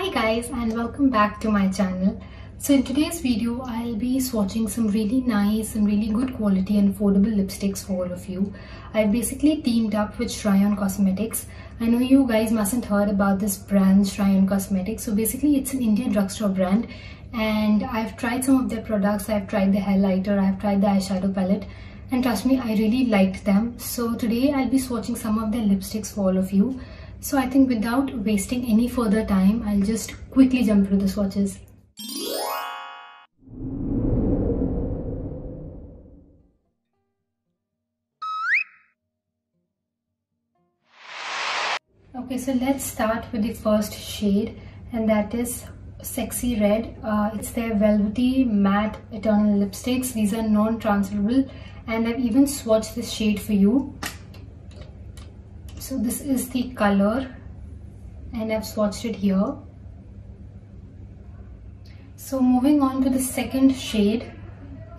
Hi guys and welcome back to my channel. So in today's video I'll be swatching some really nice and really good quality and affordable lipsticks for all of you. I've basically teamed up with Shryoan Cosmetics. I know you guys mustn't heard about this brand Shryoan Cosmetics. So basically it's an Indian drugstore brand and I've tried some of their products. I've tried the highlighter, I've tried the eyeshadow palette and trust me I really liked them. So today I'll be swatching some of their lipsticks for all of you. So I think without wasting any further time, I'll just quickly jump through the swatches. Okay, so let's start with the first shade and that is Sexy Red. Uh, it's their Velvety Matte Eternal Lipsticks. These are non-transferable and I've even swatched this shade for you so this is the color. And I've swatched it here. So moving on to the second shade.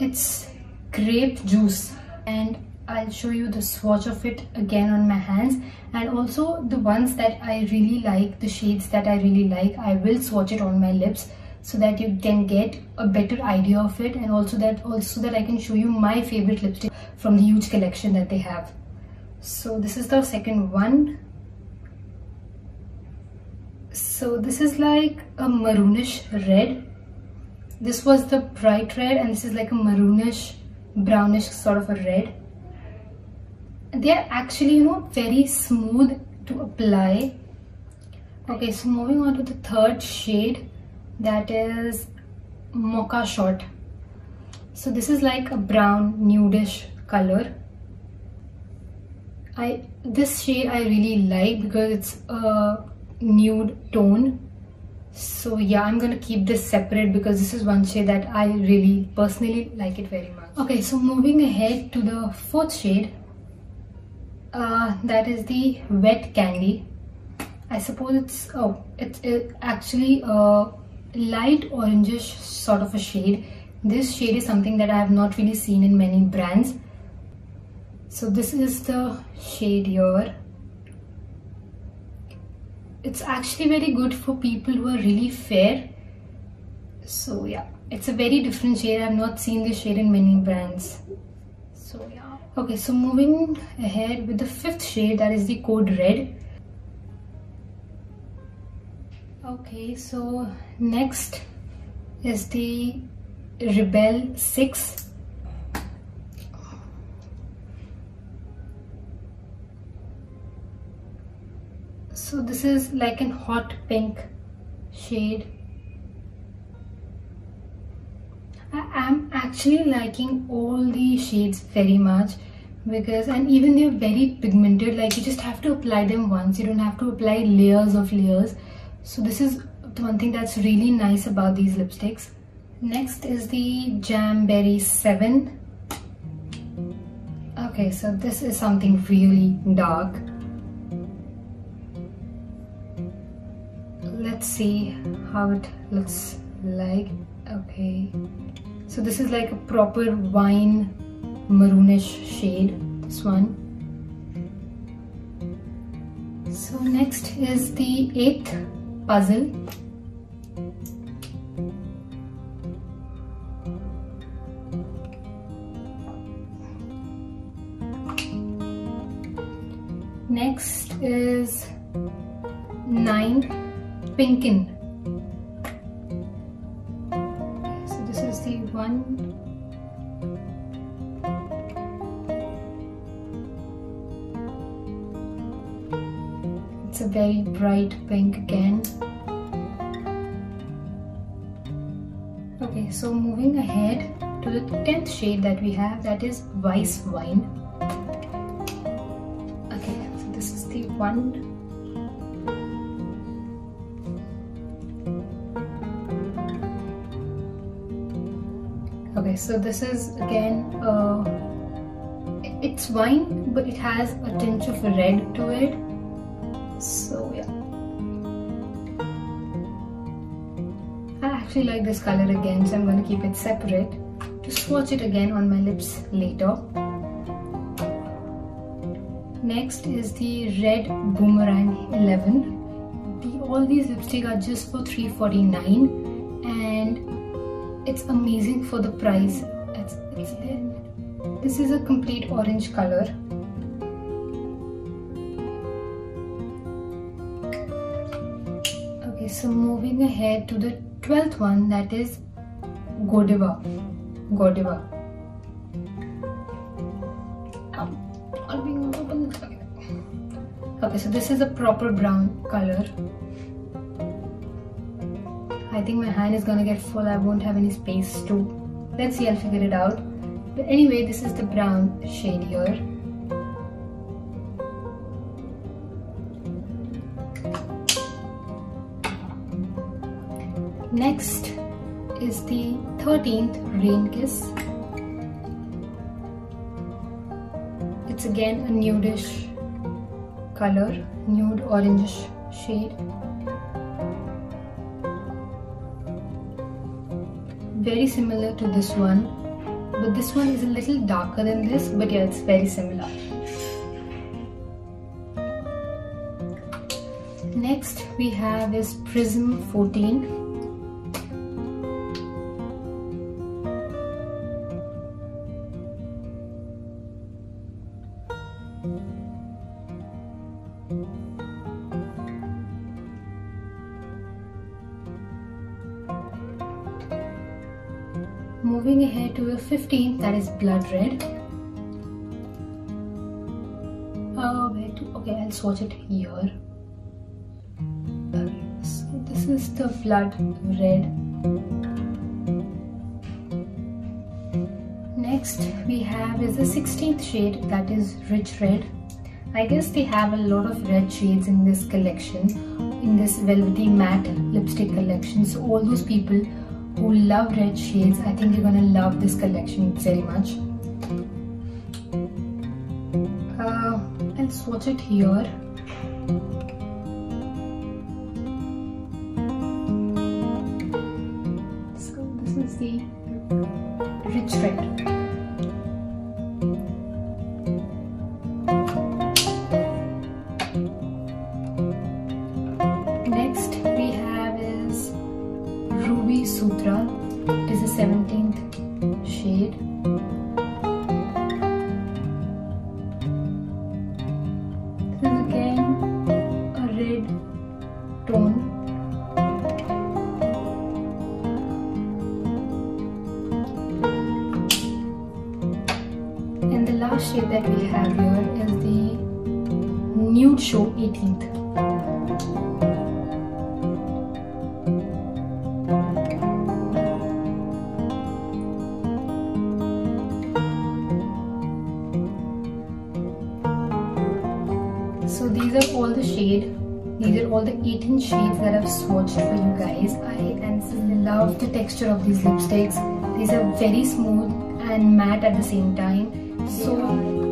It's grape juice. And I'll show you the swatch of it again on my hands. And also the ones that I really like the shades that I really like I will swatch it on my lips so that you can get a better idea of it. And also that also that I can show you my favorite lipstick from the huge collection that they have so this is the second one. So this is like a maroonish red. This was the bright red and this is like a maroonish brownish sort of a red. They are actually you know very smooth to apply. Okay so moving on to the third shade that is mocha shot. So this is like a brown nudish color I this shade I really like because it's a nude tone. So yeah I'm gonna keep this separate because this is one shade that I really personally like it very much. Okay so moving ahead to the fourth shade uh, that is the wet candy. I suppose it's oh it's it actually a light orangish sort of a shade. This shade is something that I have not really seen in many brands so this is the shade here. It's actually very good for people who are really fair. So yeah it's a very different shade. I've not seen this shade in many brands. So yeah. Okay so moving ahead with the fifth shade that is the code red. Okay so next is the rebel 6 so this is like an hot pink shade. I am actually liking all these shades very much because and even they're very pigmented like you just have to apply them once. You don't have to apply layers of layers. So this is the one thing that's really nice about these lipsticks. Next is the Jamberry 7 okay so this is something really dark let's see how it looks like. Okay. So this is like a proper wine maroonish shade this one. So next is the eighth puzzle. Next is nine Pinkin. So this is the one. It's a very bright pink again. Okay, so moving ahead to the 10th shade that we have that is Vice Wine. Okay, so this is the one so this is again uh, it's wine but it has a tinge of red to it. So yeah. I actually like this color again so I'm going to keep it separate to swatch it again on my lips later. Next is the red boomerang 11 the all these lipstick are just for 349 and it's amazing for the price. It's, it's this is a complete orange color. Okay so moving ahead to the 12th one that is Godiva. Godiva. Um, okay so this is a proper brown color I think my hand is gonna get full. I won't have any space to. Let's see I'll figure it out. But anyway this is the brown shade here. Next is the 13th rain kiss. It's again a nudish color nude orange shade very similar to this one. But this one is a little darker than this but yeah it's very similar. Next we have is prism 14 moving ahead to the 15th that is blood red. Oh okay I'll swatch it here. So this is the blood red. Next we have is the 16th shade that is rich red. I guess they have a lot of red shades in this collection in this velvety matte lipstick collection. So all those people who love red shades, I think you're gonna love this collection very much. Uh, I'll swatch it here. Sutra is the 17th shade. All the 18 shades that I've swatched for you guys. I absolutely love the texture of these lipsticks. These are very smooth and matte at the same time. So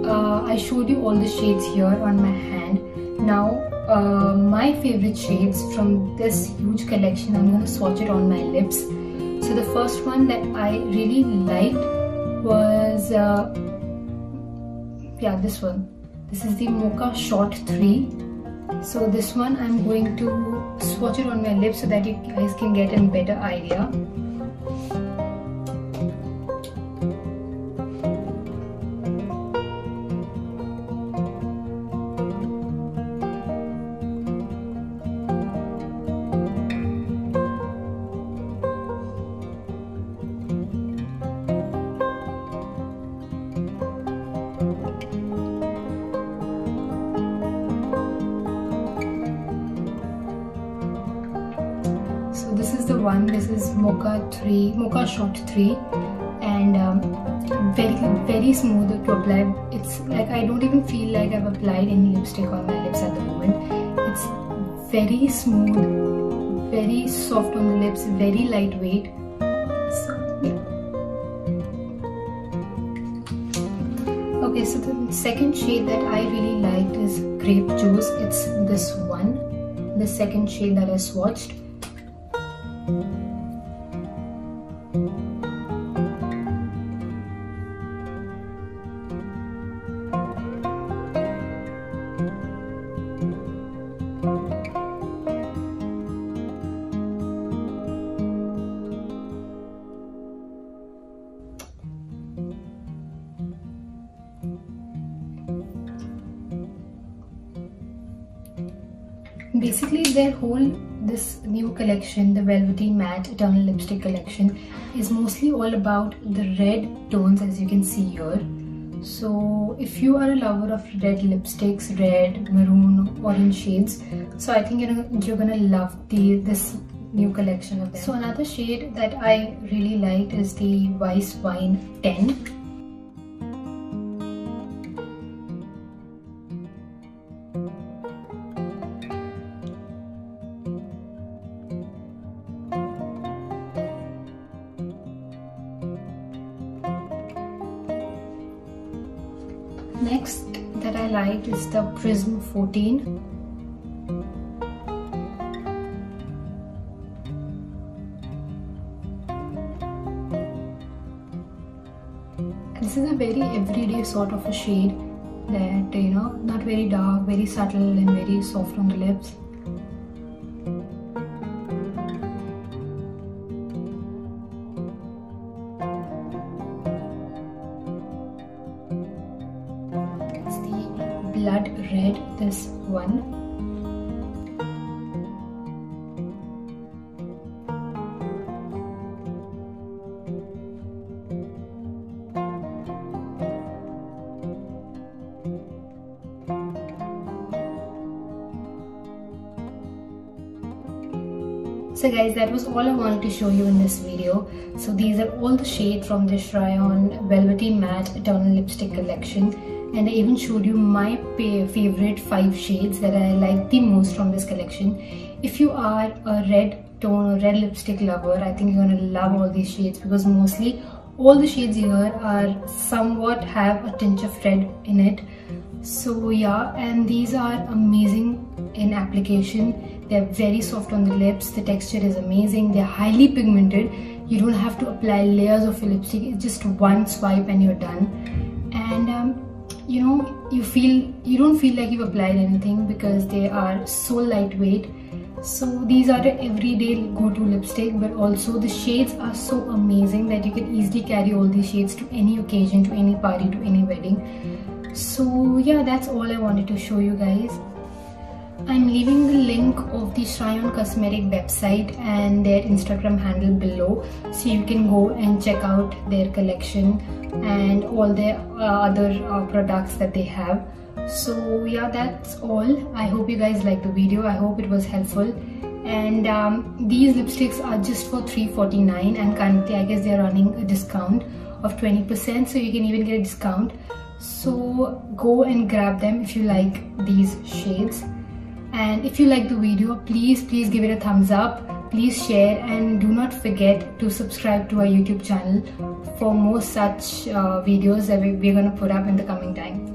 uh, I showed you all the shades here on my hand. Now uh, my favorite shades from this huge collection I'm gonna swatch it on my lips. So the first one that I really liked was uh, yeah this one. This is the Mocha Shot 3. So this one I'm going to swatch it on my lips so that you guys can get a better idea. One this is mocha 3 mocha shot 3 and um, very very smooth to apply it's like I don't even feel like I've applied any lipstick on my lips at the moment. It's very smooth very soft on the lips very lightweight. Okay so the second shade that I really liked is grape juice. It's this one the second shade that I swatched basically their whole this new collection the velvety matte eternal lipstick collection is mostly all about the red tones as you can see here. So if you are a lover of red lipsticks red maroon orange shades so i think you're, you're gonna love the this new collection of them. So another shade that i really liked is the Vice wine 10 Next that I liked is the Prism 14. This is a very everyday sort of a shade that you know not very dark, very subtle and very soft on the lips. Blood red this one So guys, that was all I wanted to show you in this video. So these are all the shades from the Shryoan Velvety Matte Eternal Lipstick Collection and I even showed you my favorite five shades that I like the most from this collection. If you are a red tone or red lipstick lover, I think you're gonna love all these shades because mostly all the shades here are somewhat have a tinge of red in it. So yeah, and these are amazing in application. They're very soft on the lips. The texture is amazing. They're highly pigmented. You don't have to apply layers of your lipstick. It's just one swipe and you're done. Know you feel you don't feel like you've applied anything because they are so lightweight. So these are the everyday go-to lipstick but also the shades are so amazing that you can easily carry all these shades to any occasion to any party to any wedding. So yeah that's all i wanted to show you guys. I'm leaving the link of the Shryoan Cosmetic website and their Instagram handle below so you can go and check out their collection and all their uh, other uh, products that they have. So yeah, that's all. I hope you guys liked the video. I hope it was helpful. And um, these lipsticks are just for 3.49 and currently I guess they're running a discount of 20% so you can even get a discount. So go and grab them if you like these shades and if you like the video please please give it a thumbs up please share and do not forget to subscribe to our youtube channel for more such uh, videos that we're going to put up in the coming time